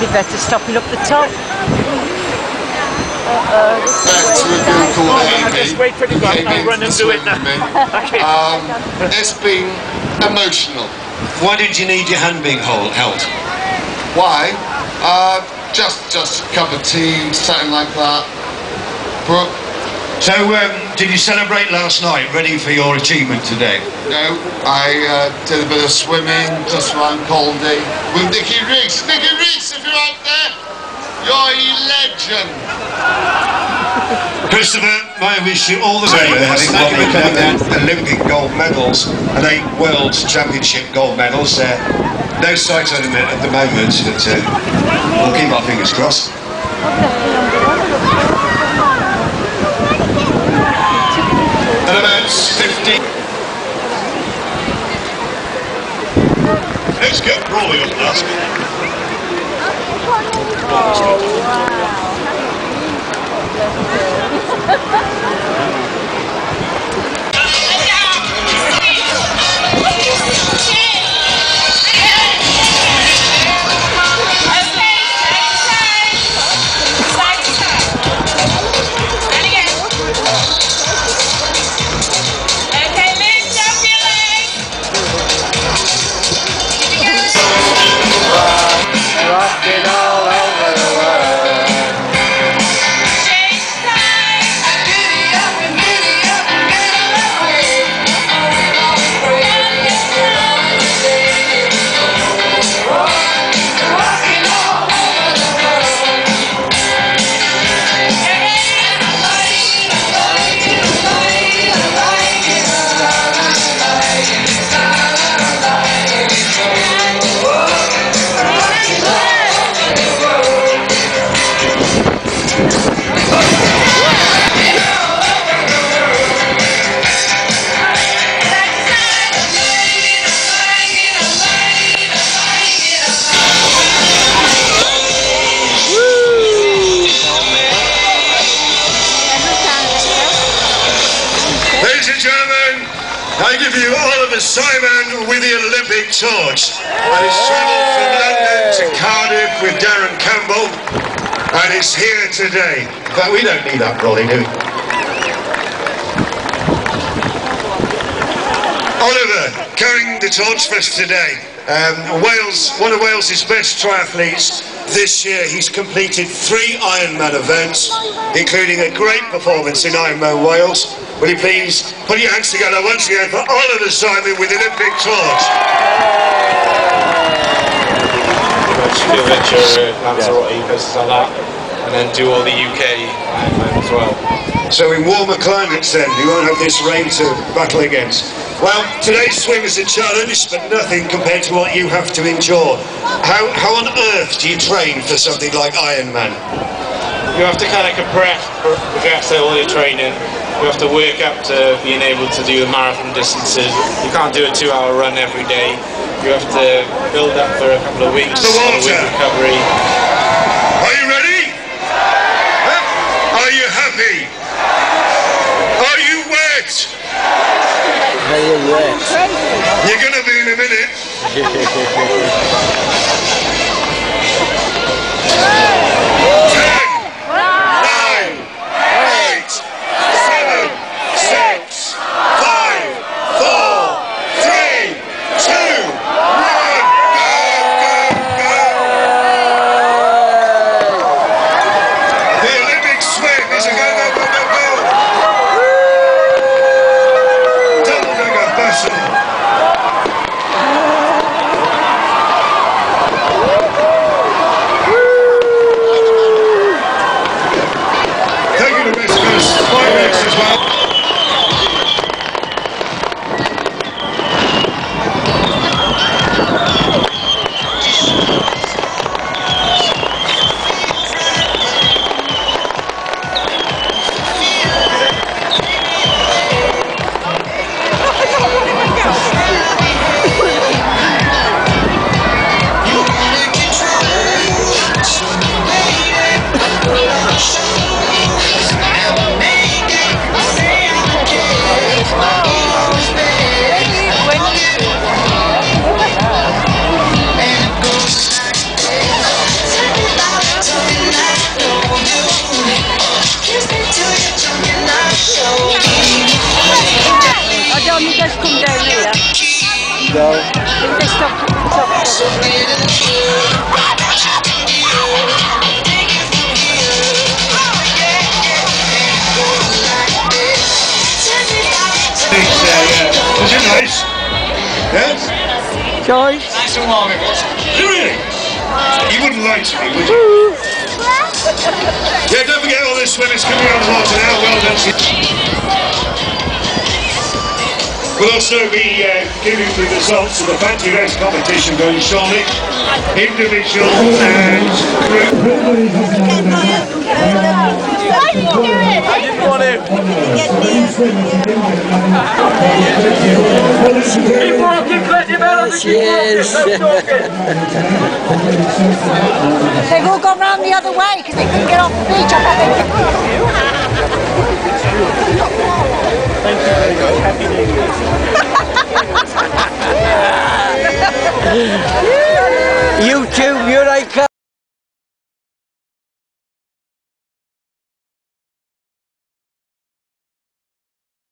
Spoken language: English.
maybe better stopping up the top. Back to a girl called Amy. Just wait for it to go. Came I'll in run and to do it swim now. with me. Um, it's been emotional. Why did you need your hand being hold, held? Why? Uh, just just a cup of tea, something like that. Brooke, So, um, did you celebrate last night, ready for your achievement today? no, I uh, did a bit of swimming just around Caldey with Nicky Reese. Nicky Reese, if you're out there, you're a legend. Christopher, may I wish you all the very best. Thank you for coming down. Olympic gold medals and eight World Championship gold medals. Uh, no sight on them at the moment, but uh, we'll keep our fingers crossed. Let's get rolling on that. Rocking oh, Simon with the Olympic torch. And he's travelled from London to Cardiff with Darren Campbell, and he's here today. But we don't need that brolly, do we? Oliver, carrying the torch for us today. Um, Wales, one of Wales's best triathletes. This year he's completed three Ironman events, including a great performance in Ironman Wales. Will you please put your hands together once again for Oliver Simon with the Olympic torch? do adventure Lanzarote, places like that, and then do all the UK Ironman as well. So in warmer climates then, you won't have this rain to battle against. Well, today's swim is a challenge, but nothing compared to what you have to endure. How, how on earth do you train for something like Ironman? You have to kind of compress, progress all your training. You have to work up to being able to do the marathon distances. You can't do a two-hour run every day. You have to build up for a couple of weeks The on a week recovery. Just come down here. No. If they stop at the top. Was it nice? Yeah? Joyce. Really? You wouldn't lie to me, would you? Yeah, don't forget all the swimmers coming on water now. Well done. We'll also be uh, giving the results of the fancy race competition very shortly. Individual and group. I. They've all gone round the other way because they couldn't get off the beach, I. you too.